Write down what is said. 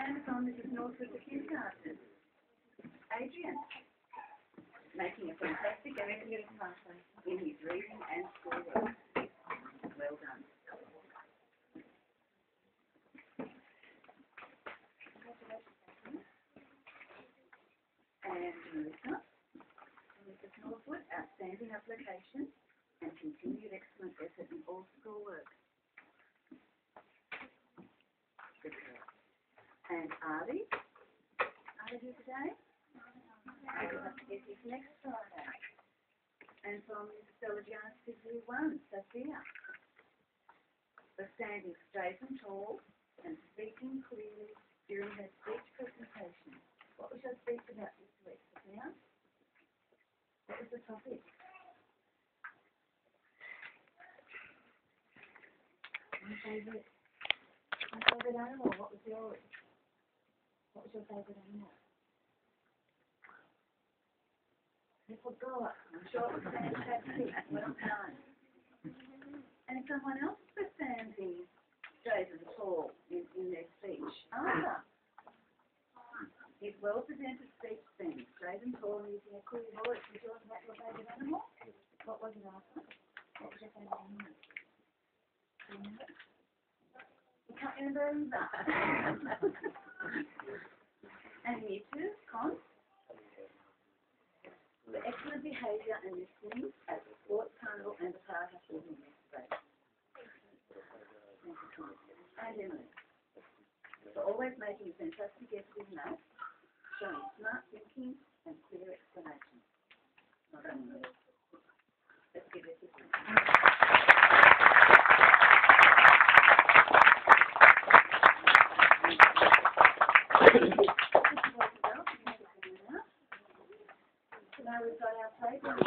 And from Mrs. Northwood, the kindergarten. Adrian. Making a fantastic effort in his reading and schoolwork. Well done. And Melissa. Mrs. Northwood, outstanding application and continued excellent effort in all schoolwork. Good girl. And Arlie, are you today? We'll have to get his next Friday. And from. Delagianis to one, Sophia. For standing straight and tall and speaking clearly during her speech presentation. What was your speech about this week, Sophia? What was the topic? My favourite, my favourite animal, what was yours? What was your favourite animal? Forgot. I'm sure it was. Well done. And someone else was straight and tall in, in their speech. Ah. Arthur. His well-presented speech then, straight and tall using a clear voice. Was yours about your favourite animal? What was it, Arthur? What was your favourite animal? Do you? You can't remember either. and you too, Con? Excellent behaviour and listening at the sports carnival and evening yesterday. Thank you, And Emily. For always making a fantastic effort in maths, showing smart thinking and clear explanation. Well done, Emily. Let's give it to you. Now we've got our playground.